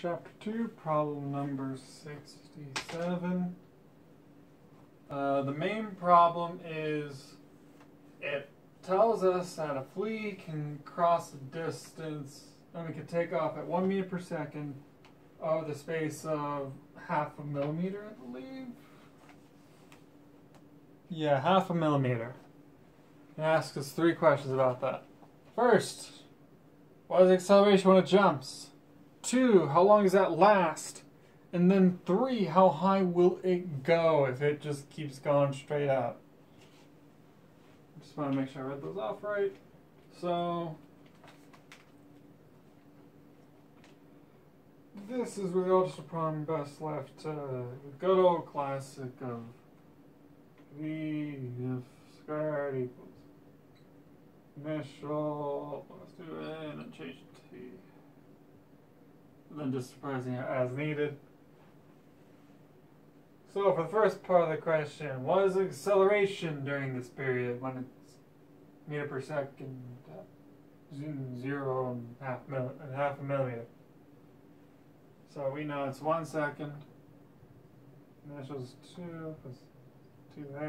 Chapter 2, problem number 67. Uh, the main problem is it tells us that a flea can cross a distance and we can take off at 1 meter per second over the space of half a millimeter, I believe. Yeah, half a millimeter. It asks us three questions about that. First, what is the acceleration when it jumps? Two, how long does that last? And then three, how high will it go if it just keeps going straight up? Just want to make sure I read those off right. So, this is where the ultra Prime best left uh, good old classic of V if squared equals initial plus 2n and change t then just surprising it as needed. So for the first part of the question, what is acceleration during this period when it's meter per second, uh, zero and half mil and half a millimeter? So we know it's one second. Initials two plus two a,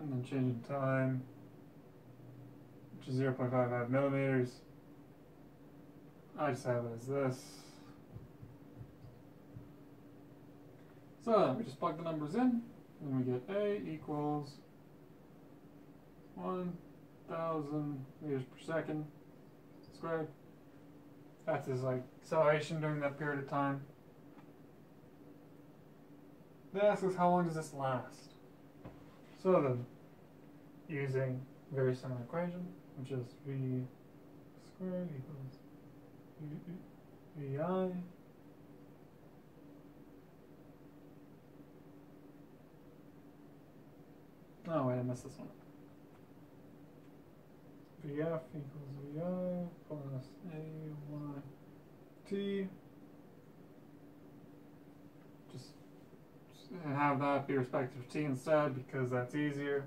and then change in time, which is zero point five five millimeters. I just have it as this. So we just plug the numbers in, and we get A equals 1,000 meters per second squared. That's his like acceleration during that period of time. They ask us how long does this last? So then, using very similar equation, which is v squared equals VI Oh wait, I missed this one. VF equals VI plus AY T. Just have that be respective T instead because that's easier.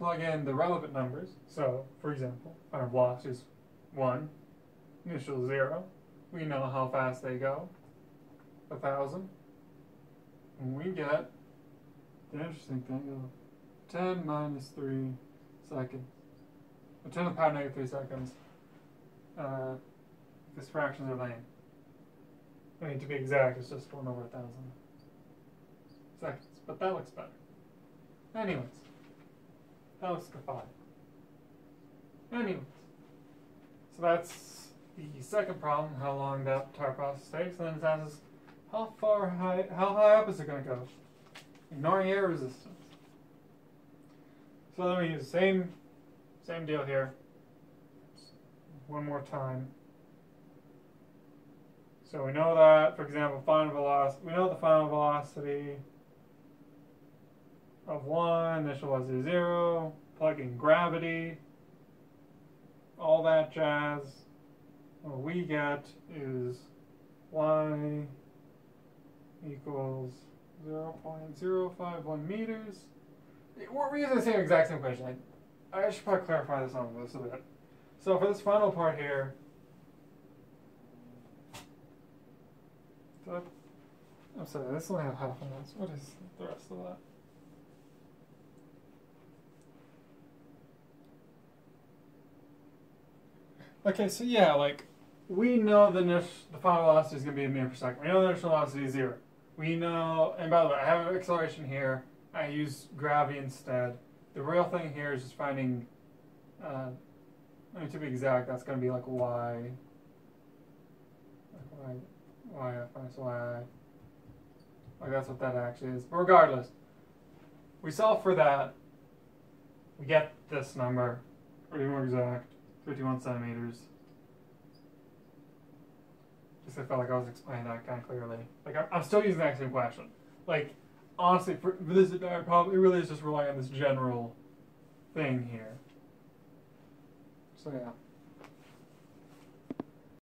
Plug in the relevant numbers. So, for example, our velocity is 1, initial 0. We know how fast they go, 1,000. And we get the interesting thing of 10 minus 3 seconds. Or 10 to the power negative 3 seconds. Uh, because fractions are lame. I mean, to be exact, it's just 1 over 1,000 seconds. But that looks better. Anyways. That looks like a 5. Anyways. So that's the second problem, how long that entire process takes. And then it asks us, how far high, how high up is it going to go? Ignoring air resistance. So let me use the same, same deal here. One more time. So we know that, for example, final velocity, we know the final velocity of 1, initial velocity 0, plug in gravity, all that jazz. What we get is y equals 0 0.051 meters. We're using the same exact same equation. I, I should probably clarify this on this a bit. So for this final part here, I'm sorry, this only have half a minute. What is the rest of that? Okay, so yeah, like we know the initial, the final velocity is going to be a meter per second. We know the initial velocity is zero. We know, and by the way, I have an acceleration here. I use gravity instead. The real thing here is just finding, uh, I mean, to be exact, that's going to be like y, like y, minus y. Like that's what that actually is. But regardless, we solve for that. We get this number, be more exact. 51 centimeters. Just I felt like I was explaining that kind of clearly. Like I'm, I'm still using that same question. Like honestly, for, for this entire problem, it really is just relying on this general thing here. So yeah.